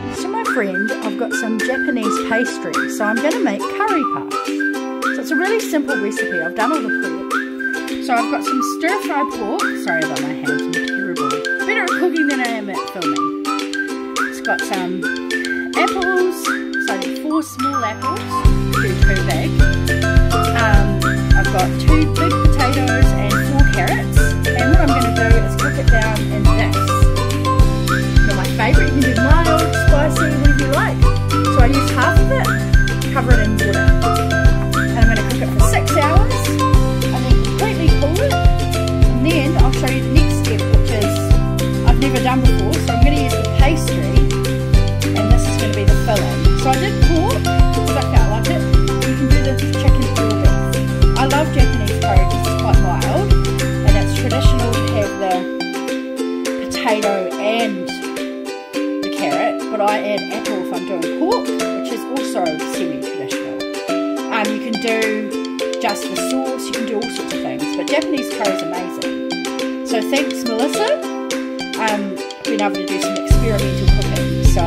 thanks to my friend, I've got some Japanese pastry. So I'm going to make curry puffs. So it's a really simple recipe. I've done all the prep. So I've got some stir-fried pork. Sorry about my hands, I'm terrible. Better at cooking than I am at filming. It's got some apples. So four small apples, two too big. Done before. So I'm going to use the pastry and this is going to be the filling. So I did pork, because I felt like it. You can do the chicken beef. I love Japanese curry because it's quite mild and it's traditional to have the potato and the carrot, but I add apple if I'm doing pork, which is also semi-traditional. Um, you can do just the sauce, you can do all sorts of things, but Japanese curry is amazing. So thanks Melissa, um, been able to do some experimental cooking. So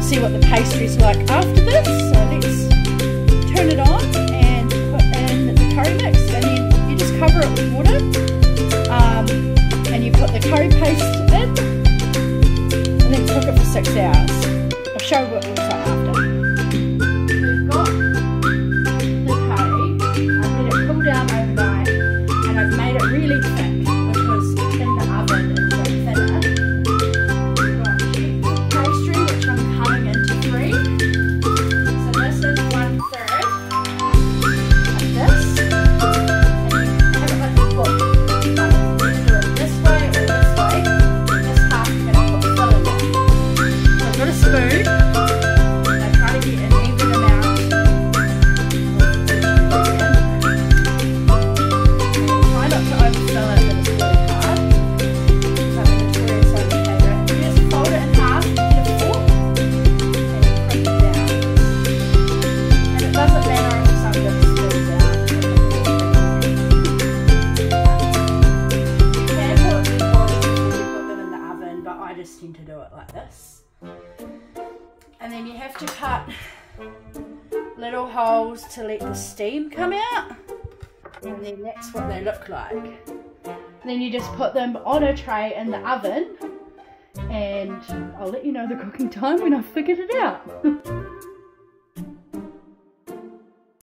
see what the pastry's like after this. So let's turn it on and put in the curry mix, and then you just cover it with water, um, and you put the curry paste in and then cook it for six hours. I'll show you what it looks like after. Little holes to let the steam come out and then that's what they look like. Then you just put them on a tray in the oven and I'll let you know the cooking time when I've figured it out.